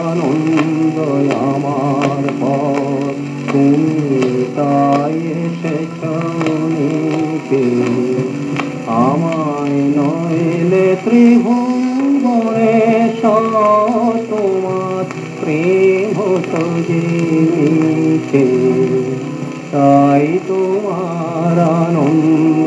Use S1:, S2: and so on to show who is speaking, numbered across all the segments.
S1: আনন্দ আমার পর তুমি তাই এসেছ আমায় নইলে ত্রিভুবনে তোমার প্রেম তাই তোমার আনন্দ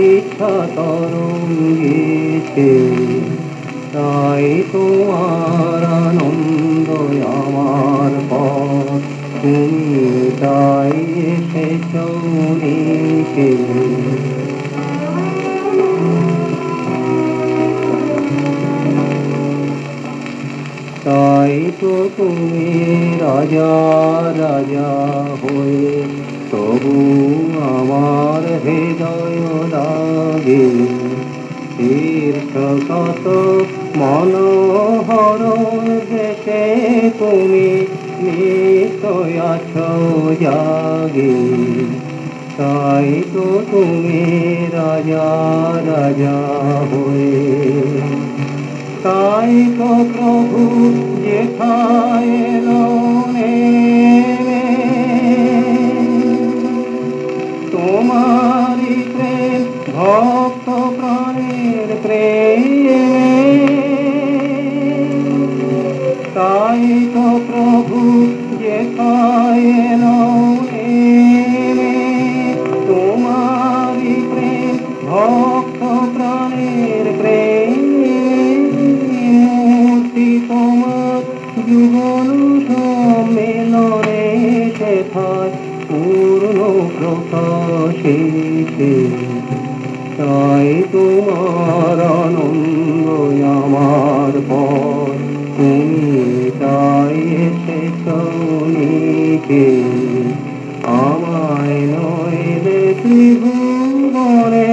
S1: ইচ্ছা তরঙ্গিছে তাই তোমার আনন্দ আমার পর তাই এসেছ নিতে তাই তো তুমি রাজা রাজা হয়ে তবু আমার হৃদয় লাগে। তীর্থ কত মনোহর দেশে তুমি নিশ্চয় আছো জাগে। তাই তো তুমি রাজা রাজা হয়ে তাই তো প্রভু যেথায় তোমারি প্রেম ভক্ত প্রাণের প্রেমে। তাই তো প্রভু যেথায় তোমারি প্রেম ভক্ত প্রাণের যুগল সম্মেলনে সেথায় পূর্ণ প্রকাশিতে তাই তোমার আনন্দ আমার পর তুমি তাই এসেছ আমায় নইলে ত্রিভুবনে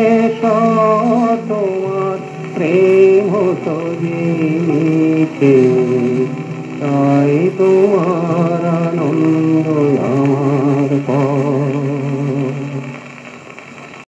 S1: তোমার প্রেম সজিছে তাই তোমার আনন্দ